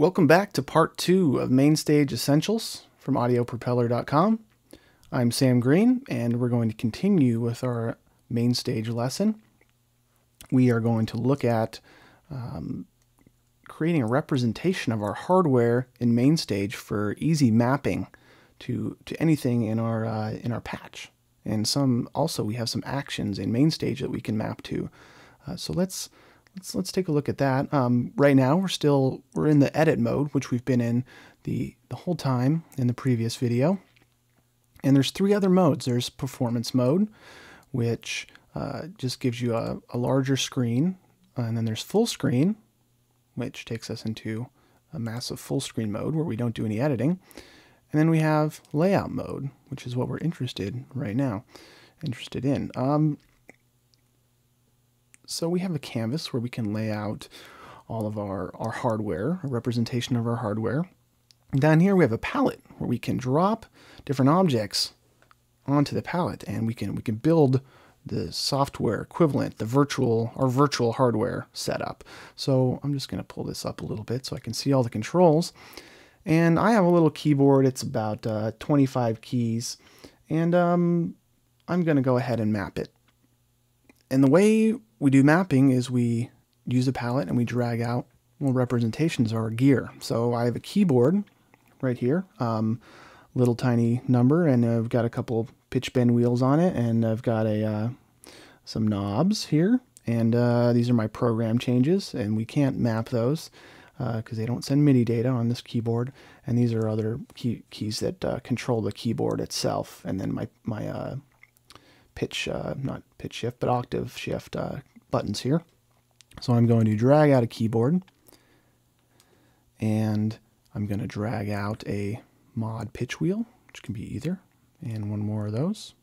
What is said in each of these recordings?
Welcome back to part two of Mainstage Essentials from audiopropellor.com. I'm Sam Green, and we're going to continue with our Mainstage lesson. We are going to look at um, creating a representation of our hardware in Mainstage for easy mapping to, to anything in our, uh, in our patch. And some also we have some actions in Mainstage that we can map to. Uh, so let's let's let's take a look at that. Um, right now we're still we're in the edit mode, which we've been in the the whole time in the previous video. And there's three other modes. There's performance mode, which uh, just gives you a, a larger screen, and then there's full screen, which takes us into a massive full screen mode where we don't do any editing. And then we have layout mode, which is what we're interested right now, interested in. Um, so we have a canvas where we can lay out all of our, our hardware, a representation of our hardware. Down here we have a palette where we can drop different objects onto the palette and we can we can build the software equivalent, the virtual or virtual hardware setup. So I'm just going to pull this up a little bit so I can see all the controls. And I have a little keyboard. It's about uh, 25 keys. And um, I'm going to go ahead and map it. And the way we do mapping is we use a palette and we drag out well representations of our gear. So I have a keyboard right here, um, little tiny number, and I've got a couple pitch bend wheels on it, and I've got a uh, some knobs here, and uh, these are my program changes, and we can't map those because uh, they don't send MIDI data on this keyboard, and these are other key keys that uh, control the keyboard itself, and then my my uh, pitch, uh, not pitch shift, but octave shift uh, buttons here. So I'm going to drag out a keyboard and I'm going to drag out a mod pitch wheel, which can be either, and one more of those.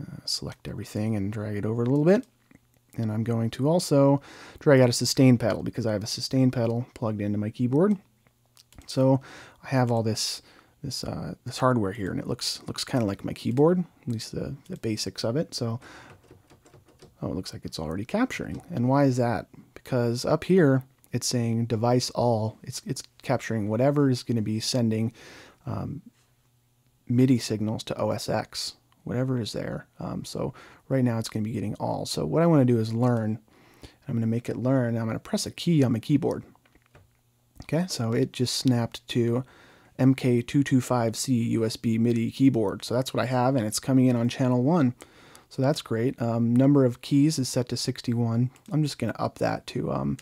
Uh, select everything and drag it over a little bit. And I'm going to also drag out a sustain pedal because I have a sustain pedal plugged into my keyboard. So I have all this this uh, this hardware here, and it looks looks kind of like my keyboard, at least the, the basics of it. So, oh, it looks like it's already capturing. And why is that? Because up here it's saying device all. It's it's capturing whatever is going to be sending um, MIDI signals to OS X, whatever is there. Um, so right now it's going to be getting all. So what I want to do is learn. I'm going to make it learn. I'm going to press a key on my keyboard. Okay, so it just snapped to MK225C USB MIDI keyboard. So that's what I have, and it's coming in on channel 1. So that's great. Um, number of keys is set to 61. I'm just going to up that to um,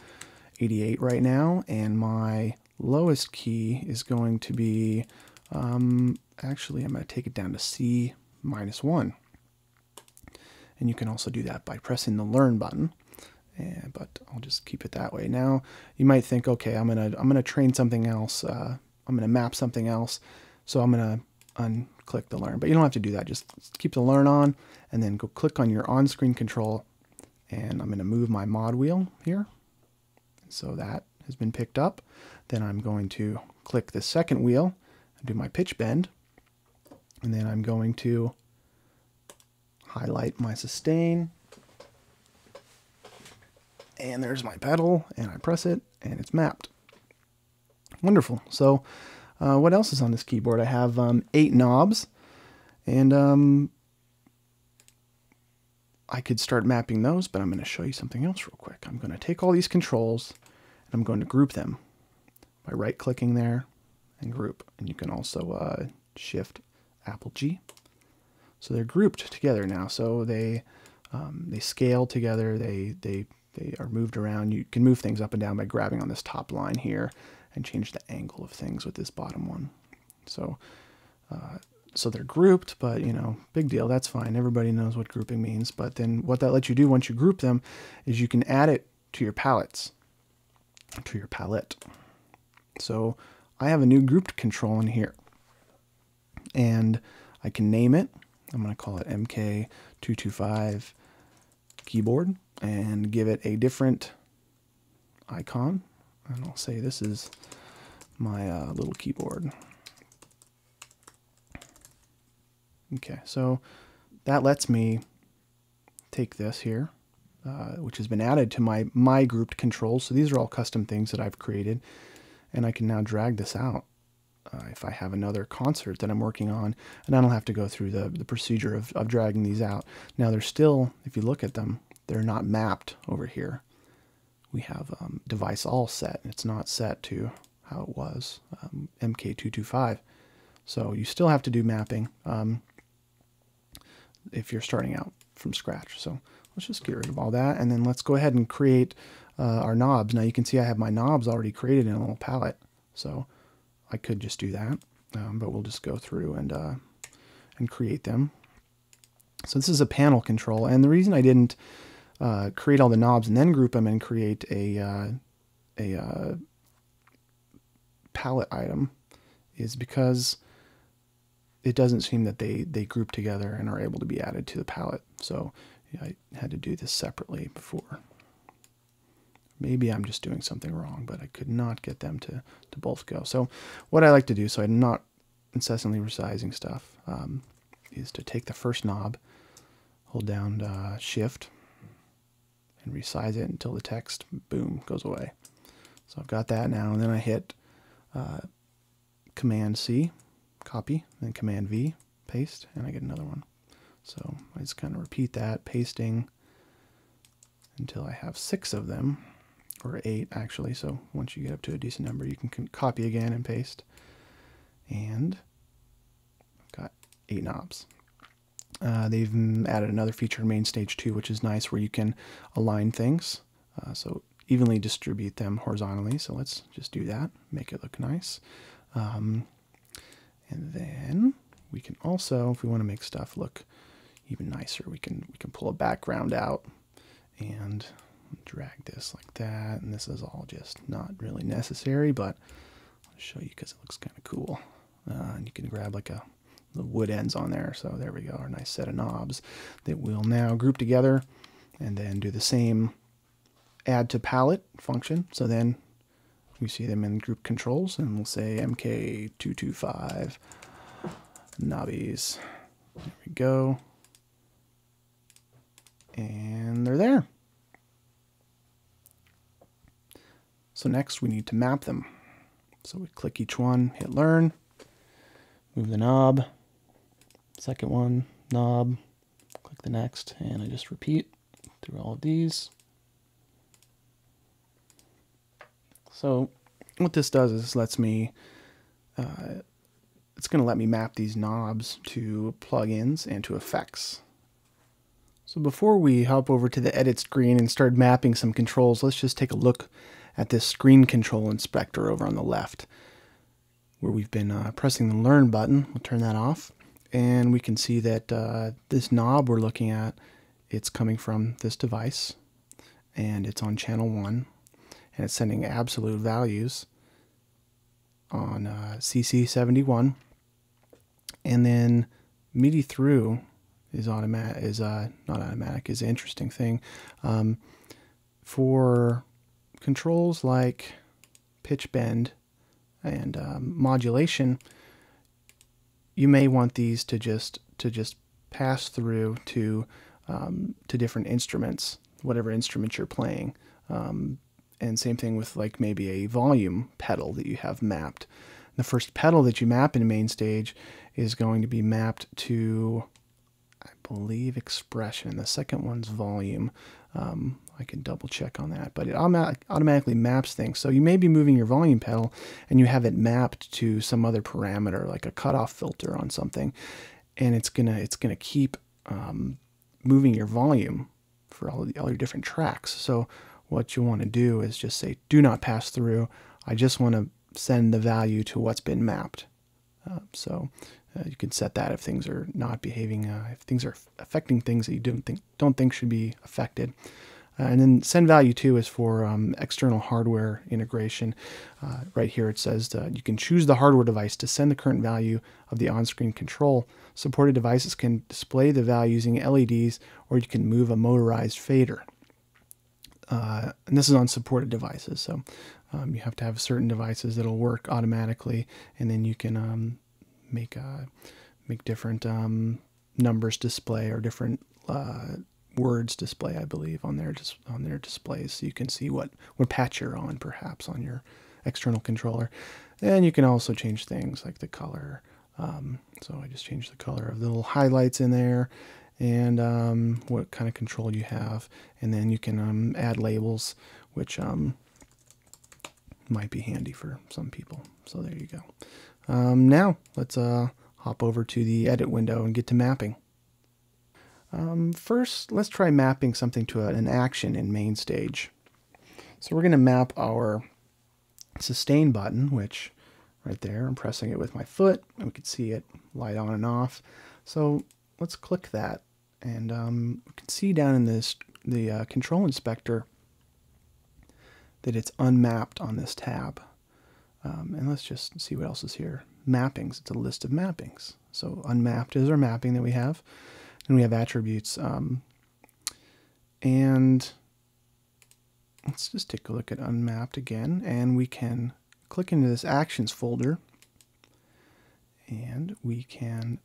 88 right now, and my lowest key is going to be, um, actually I'm going to take it down to C minus 1. And you can also do that by pressing the learn button. But I'll just keep it that way. Now you might think, okay, I'm gonna I'm gonna train something else. Uh, I'm going to map something else. So I'm going to unclick the learn, but you don't have to do that. Just keep the learn on and then go click on your on-screen control and I'm going to move my mod wheel here. So that has been picked up. Then I'm going to click the second wheel and do my pitch bend. And then I'm going to highlight my sustain. And there's my pedal and I press it and it's mapped. Wonderful. So uh, what else is on this keyboard? I have um, eight knobs, and um, I could start mapping those, but I'm going to show you something else real quick. I'm going to take all these controls, and I'm going to group them by right-clicking there and group. And you can also uh, shift Apple G. So they're grouped together now. So they um, they scale together. They they they are moved around. You can move things up and down by grabbing on this top line here and change the angle of things with this bottom one. So, uh, so they're grouped, but you know, big deal. That's fine. Everybody knows what grouping means. But then what that lets you do once you group them is you can add it to your palettes, to your palette. So I have a new grouped control in here, and I can name it. I'm going to call it MK225 keyboard and give it a different icon and I'll say this is my uh, little keyboard. Okay, so that lets me take this here, uh, which has been added to my my grouped controls. So these are all custom things that I've created. and I can now drag this out uh, if I have another concert that I'm working on, and I don't have to go through the, the procedure of, of dragging these out. Now they're still, if you look at them, they're not mapped over here. We have um, device all set. It's not set to how it was, um, MK225. So you still have to do mapping um, if you're starting out from scratch. So let's just get rid of all that, and then let's go ahead and create uh, our knobs. Now you can see I have my knobs already created in a little palette. So I could just do that, um, but we'll just go through and uh, and create them. So this is a panel control, and the reason I didn't uh, create all the knobs and then group them and create a uh, a uh, palette item is because it doesn't seem that they they group together and are able to be added to the palette. So yeah, I had to do this separately before. Maybe I'm just doing something wrong, but I could not get them to, to both go. So what I like to do, so I'm not incessantly resizing stuff, um, is to take the first knob, hold down uh, Shift, and resize it until the text, boom, goes away. So I've got that now, and then I hit uh, Command C, copy, then Command V, paste, and I get another one. So I just kind of repeat that, pasting until I have six of them or eight actually. So once you get up to a decent number, you can copy again and paste. And I've got eight knobs. Uh, they've added another feature in MainStage two, which is nice, where you can align things. Uh, so evenly distribute them horizontally. So let's just do that, make it look nice. Um, and then we can also, if we want to make stuff look even nicer, we can we can pull a background out and drag this like that. And this is all just not really necessary, but I'll show you because it looks kind of cool. Uh, and you can grab like a the wood ends on there. So there we go, our nice set of knobs that we'll now group together and then do the same add to palette function. So then we see them in group controls and we'll say MK225 knobbies. There we go. And they're there. So next we need to map them. So we click each one, hit learn, move the knob, second one, knob, click the next, and I just repeat through all of these. So what this does is lets me, uh, it's going to let me map these knobs to plugins and to effects. So before we hop over to the edit screen and start mapping some controls, let's just take a look at this screen control inspector over on the left where we've been uh, pressing the learn button. We'll turn that off and we can see that uh, this knob we're looking at, it's coming from this device and it's on channel 1 and it's sending absolute values on uh, CC71 and then MIDI through is automatic is uh, not automatic is an interesting thing um, for controls like pitch bend and um, modulation, you may want these to just to just pass through to um, to different instruments, whatever instrument you're playing. Um, and same thing with like maybe a volume pedal that you have mapped. The first pedal that you map in MainStage is going to be mapped to, I believe, expression. The second one's volume. Um, I can double check on that, but it automatically maps things. So you may be moving your volume pedal and you have it mapped to some other parameter, like a cutoff filter on something, and it's gonna it's gonna keep um, moving your volume for all, the, all your different tracks. So what you want to do is just say, do not pass through. I just want to send the value to what's been mapped. Uh, so uh, you can set that if things are not behaving, uh, if things are affecting things that you don't think don't think should be affected. Uh, and then send value to is for um, external hardware integration. Uh, right here it says you can choose the hardware device to send the current value of the on-screen control. Supported devices can display the value using LEDs or you can move a motorized fader. Uh, and this is on supported devices, so um, you have to have certain devices that'll work automatically, and then you can um, make uh, make different um, numbers display or different uh, words display, I believe, on their on their displays, so you can see what what patch you're on, perhaps on your external controller. And you can also change things like the color. Um, so I just changed the color of the little highlights in there and um, what kind of control you have. And then you can um, add labels, which um, might be handy for some people. So there you go. Um, now let's uh, hop over to the edit window and get to mapping. Um, first, let's try mapping something to an action in MainStage. So we're going to map our sustain button, which right there, I'm pressing it with my foot, and we can see it light on and off. So let's click that, and um, we can see down in this the uh, control inspector that it's unmapped on this tab. Um, and let's just see what else is here. Mappings, it's a list of mappings. So unmapped is our mapping that we have. And we have attributes. Um, and let's just take a look at unmapped again. And we can click into this actions folder. And we can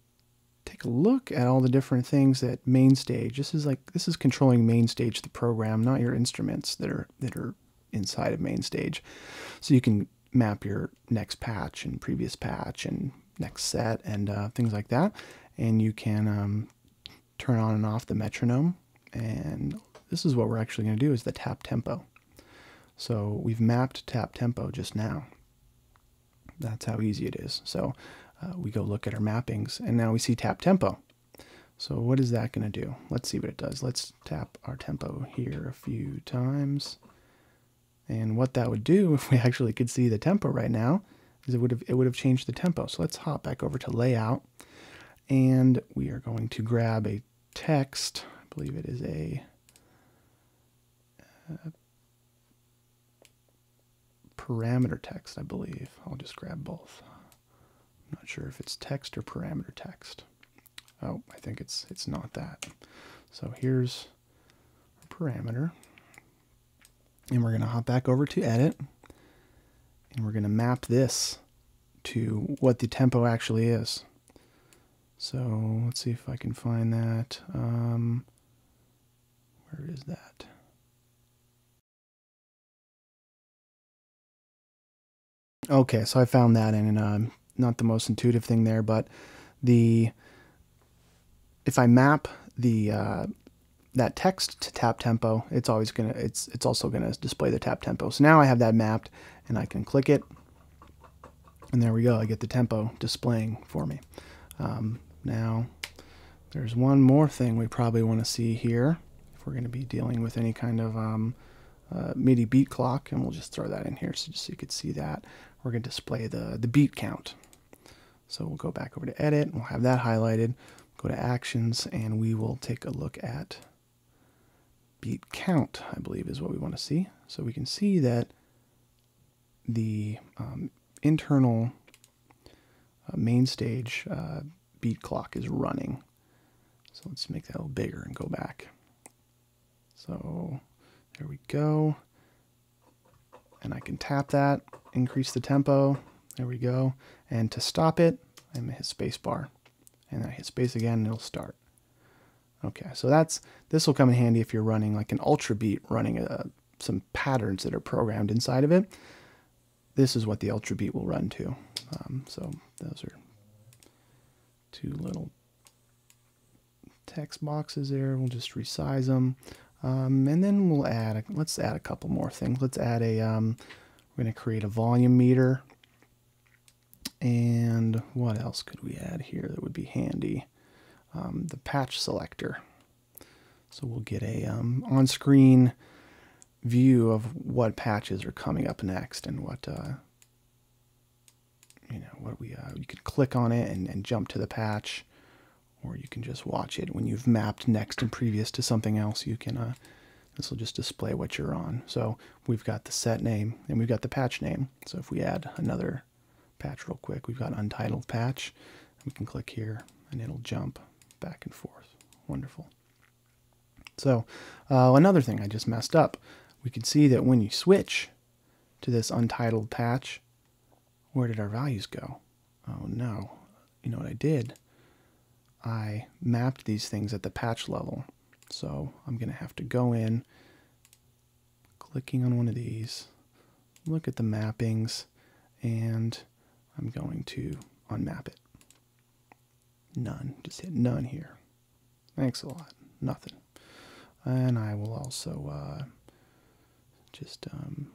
take a look at all the different things that MainStage. This is like this is controlling MainStage the program, not your instruments that are that are inside of MainStage. So you can map your next patch and previous patch and next set and uh, things like that. And you can um, turn on and off the metronome. And this is what we're actually going to do is the tap tempo. So we've mapped tap tempo just now. That's how easy it is. So uh, we go look at our mappings and now we see tap tempo. So what is that going to do? Let's see what it does. Let's tap our tempo here a few times. And what that would do if we actually could see the tempo right now is it would have it would have changed the tempo. So let's hop back over to layout and we are going to grab a text. I believe it is a uh, parameter text, I believe. I'll just grab both. I'm not sure if it's text or parameter text. Oh, I think it's it's not that. So here's a parameter. And we're going to hop back over to edit. And we're going to map this to what the tempo actually is. So let's see if I can find that. Um, where is that? Okay, so I found that, in uh, not the most intuitive thing there, but the if I map the uh, that text to tap tempo, it's always gonna it's it's also gonna display the tap tempo. So now I have that mapped, and I can click it, and there we go. I get the tempo displaying for me. Um, now, there's one more thing we probably want to see here if we're going to be dealing with any kind of um, uh, MIDI beat clock, and we'll just throw that in here so just so you could see that. We're going to display the the beat count. So we'll go back over to edit, we'll have that highlighted, go to actions, and we will take a look at beat count, I believe is what we want to see. So we can see that the um, internal uh, MainStage uh, beat clock is running. So let's make that a little bigger and go back. So there we go. And I can tap that, increase the tempo. There we go. And to stop it, I'm going to hit space bar. And I hit space again and it'll start. Okay, so that's this will come in handy if you're running like an Ultrabeat, running uh, some patterns that are programmed inside of it. This is what the Ultrabeat will run to. Um, so those are two little text boxes there. We'll just resize them. Um, and then we'll add, a, let's add a couple more things. Let's add a, um, we're going to create a volume meter. And what else could we add here that would be handy? Um, the patch selector. So we'll get a um, on-screen view of what patches are coming up next and what uh, you know what we uh, you can click on it and, and jump to the patch or you can just watch it when you've mapped next and previous to something else you can uh, this will just display what you're on so we've got the set name and we've got the patch name so if we add another patch real quick we've got untitled patch we can click here and it'll jump back and forth wonderful so uh, another thing I just messed up we can see that when you switch to this untitled patch where did our values go? Oh no. You know what I did? I mapped these things at the patch level. So I'm going to have to go in, clicking on one of these, look at the mappings and I'm going to unmap it. None. Just hit none here. Thanks a lot. Nothing. And I will also uh, just um,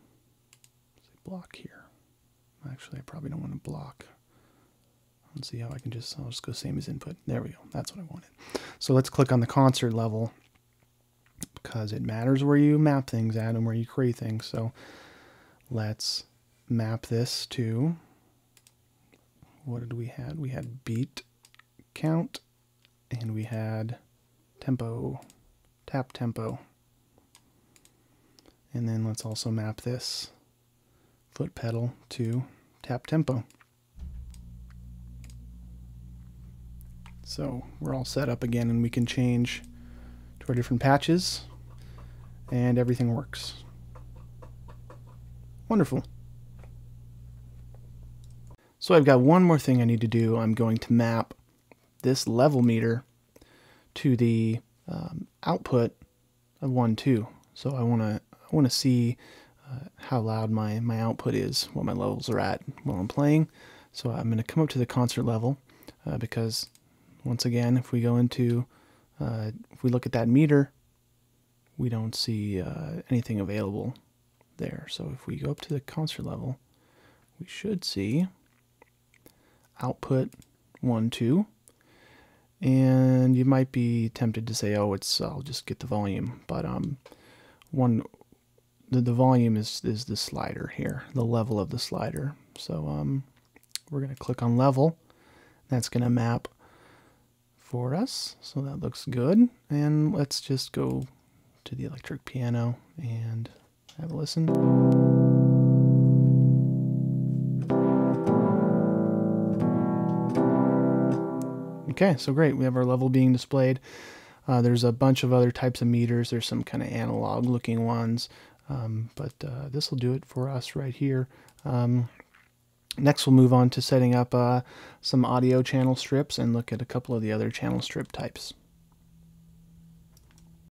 block here. Actually, I probably don't want to block. Let's see how I can just, I'll just go same as input. There we go. That's what I wanted. So let's click on the concert level because it matters where you map things at and where you create things. So let's map this to, what did we had? We had beat count and we had tempo, tap tempo. And then let's also map this foot pedal to tap tempo. So we're all set up again and we can change to our different patches and everything works. Wonderful. So I've got one more thing I need to do. I'm going to map this level meter to the um, output of 1, 2. So I want to I want to see uh, how loud my, my output is, what my levels are at while I'm playing. So I'm going to come up to the concert level uh, because once again, if we go into, uh, if we look at that meter, we don't see uh, anything available there. So if we go up to the concert level, we should see output 1, 2. And you might be tempted to say, oh, it's, I'll just get the volume. But um, one, the, the volume is, is the slider here, the level of the slider. So um, we're going to click on level. That's going to map for us. So that looks good. And let's just go to the electric piano and have a listen. Okay, so great. We have our level being displayed. Uh, there's a bunch of other types of meters. There's some kind of analog looking ones, um, but uh, this will do it for us right here. Um, next, we'll move on to setting up uh, some audio channel strips and look at a couple of the other channel strip types.